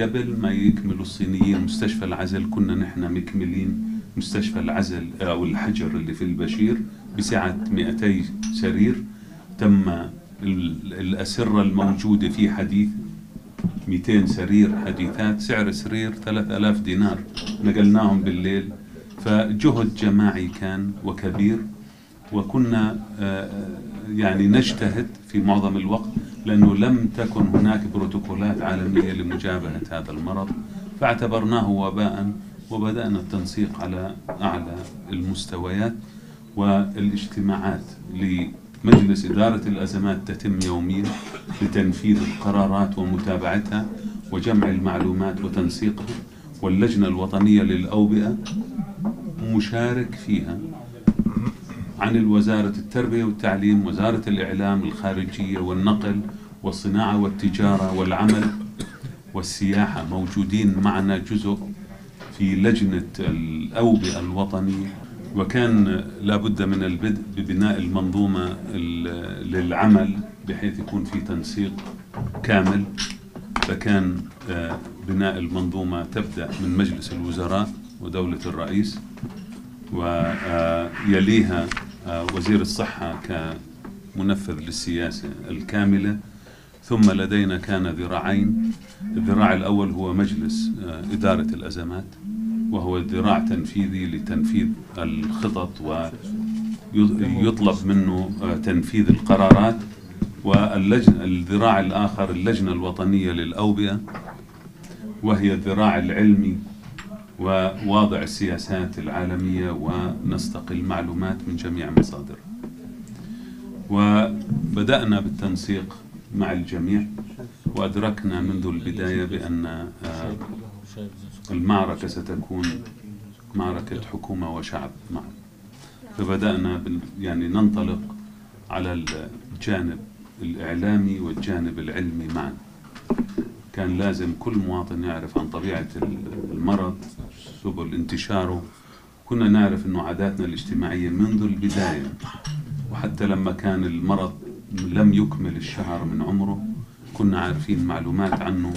قبل ما يكملوا الصينيين مستشفى العزل كنا نحن مكملين مستشفى العزل أو الحجر اللي في البشير بسعة 200 سرير. تم ال- الأسرة الموجودة فيه حديث 200 سرير حديثات سعر سرير 3000 دينار. نقلناهم بالليل. فجهد جماعي كان وكبير وكنا آه، يعني نجتهد في معظم الوقت. لأنه لم تكن هناك بروتوكولات عالمية لمجابهة هذا المرض فاعتبرناه وباء وبدأنا التنسيق على أعلى المستويات والاجتماعات لمجلس إدارة الأزمات تتم يوميا لتنفيذ القرارات ومتابعتها وجمع المعلومات وتنسيقها واللجنة الوطنية للأوبئة مشارك فيها عن وزارة التربية والتعليم وزارة الإعلام الخارجية والنقل والصناعة والتجارة والعمل والسياحة موجودين معنا جزء في لجنة الأوبئة الوطنية وكان لابد من البدء ببناء المنظومة ال- للعمل بحيث يكون في تنسيق كامل. فكان آه، بناء المنظومة تبدأ من مجلس الوزراء ودولة الرئيس. ويليها وزير الصحة كمنفذ للسياسة الكاملة ثم لدينا كان ذراعين. الذراع الأول هو مجلس آه، إدارة الأزمات وهو ذراع تنفيذي لتنفيذ الخطط ويطلب منه آه، تنفيذ القرارات واللجنة الذراع الآخر اللجنة الوطنية للأوبئة وهي الذراع العلمي وواضع السياسات العالمية ونستقي المعلومات من جميع مصادرها وبدأنا بالتنسيق مع الجميع وأدركنا منذ البداية بأن آه، المعركة ستكون معركة حكومة وشعب معا. فبدأنا يعني ننطلق على الجانب الإعلامي والجانب العلمي معا. كان لازم كل مواطن يعرف عن طبيعة المرض سبل انتشاره. كنا نعرف أنه عاداتنا الاجتماعية منذ البداية. وحتى لما كان المرض لم يكمل الشهر من عمره كنا عارفين معلومات عنه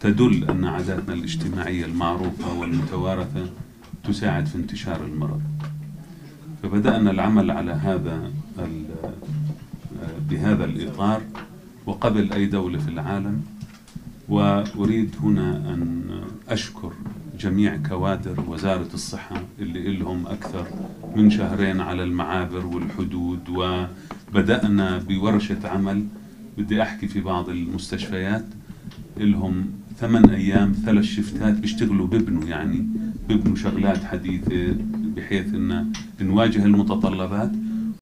تدل أن عاداتنا الاجتماعية المعروفة والمتوارثة تساعد في انتشار المرض. فبدأنا العمل على هذا بهذا الإطار وقبل أي دولة في العالم. وأريد هنا أن أشكر جميع كوادر وزارة الصحة اللي لهم أكثر من شهرين على المعابر والحدود وبدأنا بورشة عمل. بدي أحكي في بعض المستشفيات. لهم ثمان أيام ثلاث شفتات بيشتغلوا ببنوا يعني ببنوا شغلات حديثة بحيث أن نواجه المتطلبات.